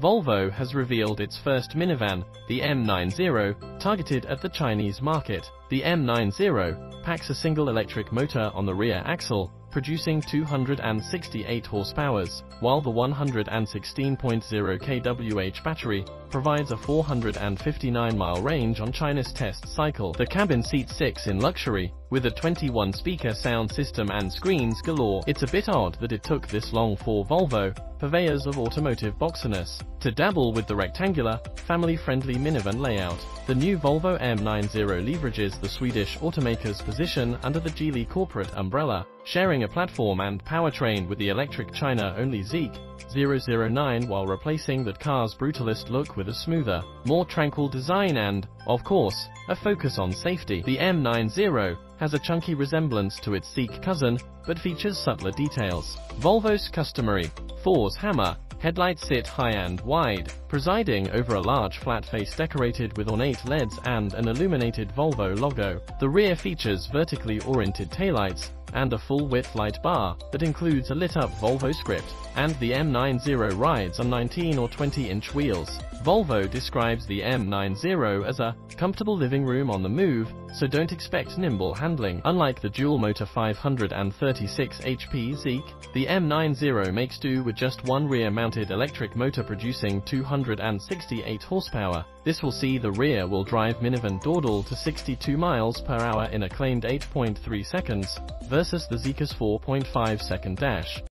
Volvo has revealed its first minivan, the EM90, targeted at the Chinese market. The EM90 packs a single electric motor on the rear axle, producing 268 horsepower, while the 116.0 kWh battery provides a 459-mile range on China's test cycle. The cabin seats six in luxury, with a 21-speaker sound system and screens galore. It's a bit odd that it took this long for Volvo, purveyors of automotive boxiness, to dabble with the rectangular, family-friendly minivan layout. The new Volvo EM90 leverages the Swedish automaker's position under the Geely corporate umbrella, sharing a platform and powertrain with the electric China-only Zeekr 009 while replacing that car's brutalist look with a smoother, more tranquil design and, of course, a focus on safety. The EM90 has a chunky resemblance to its Zeekr cousin, but features subtler details. Volvo's customary Thor's hammer Headlights sit high and wide, presiding over a large flat face decorated with ornate LEDs and an illuminated Volvo logo. The rear features vertically oriented taillights, and a full-width light bar that includes a lit-up Volvo script, and the EM90 rides on 19 or 20-inch wheels. Volvo describes the EM90 as a comfortable living room on the move, so don't expect nimble handling. Unlike the dual-motor 536 HP Zeekr, the EM90 makes do with just one rear-mounted electric motor producing 268 horsepower. This will see the rear-wheel drive minivan dawdle to 62 miles per hour in a claimed 8.3 seconds, versus the Zeekr's 4.5 second dash.